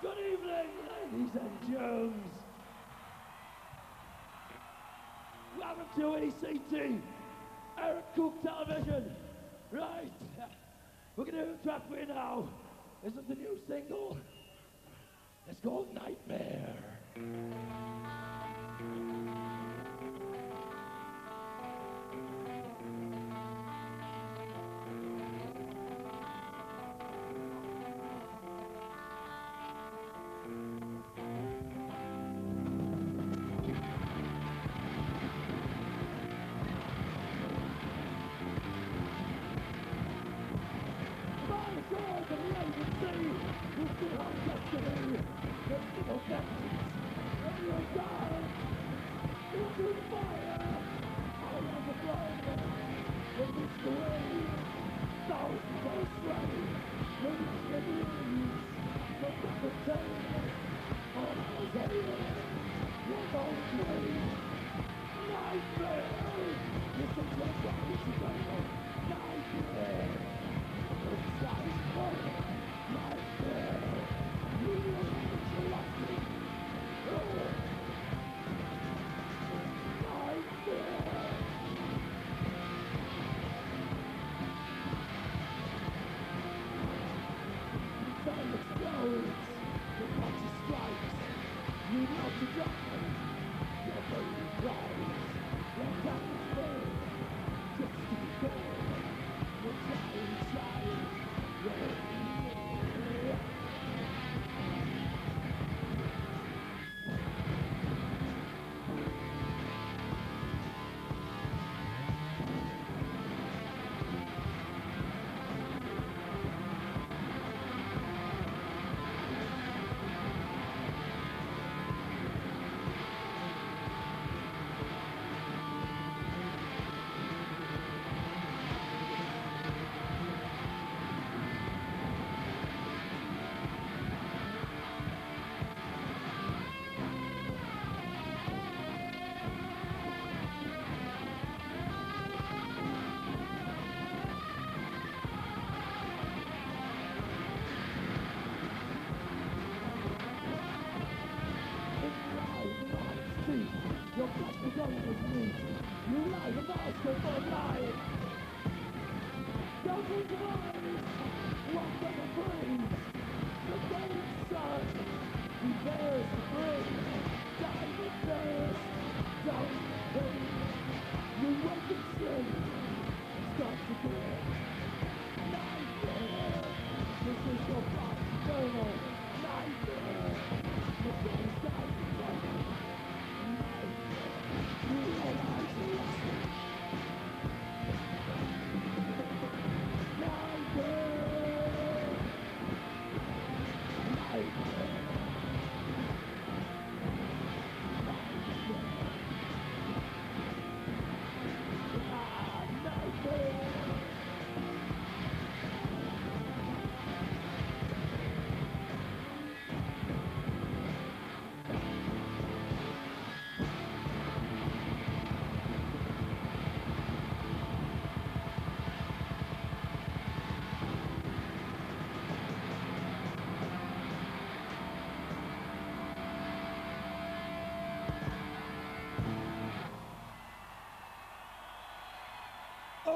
Good evening, ladies and gentlemen. Welcome to ECT, Eric Cook Television! Right! We're gonna track for you now. This is the new single. It's called Nightmare.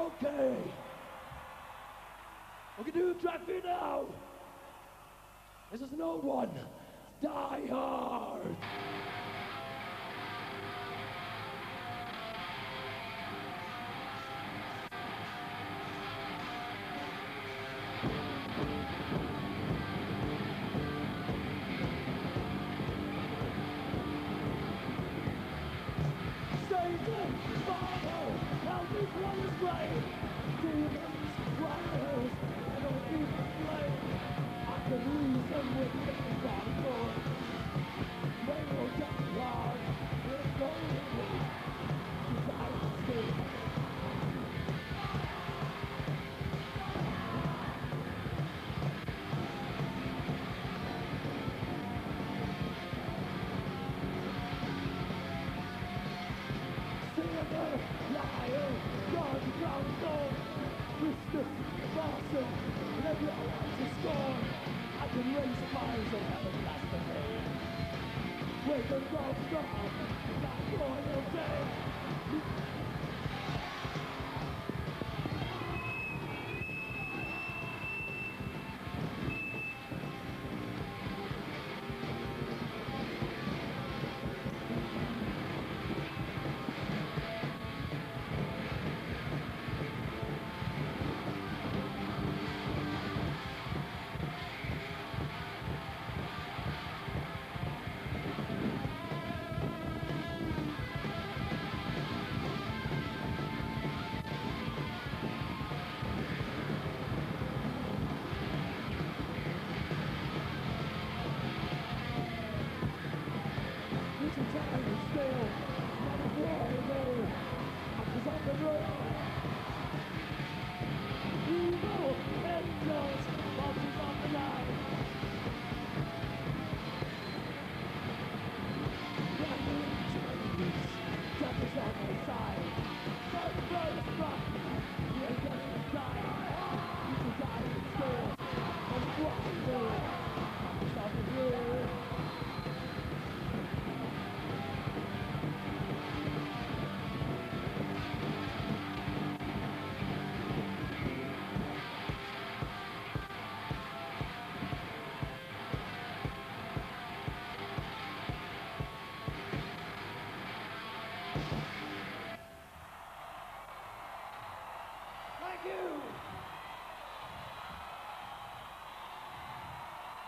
Okay. Okay, dude, track me now. This is an old one. Die Hard. Right. With the gods of not loyalty,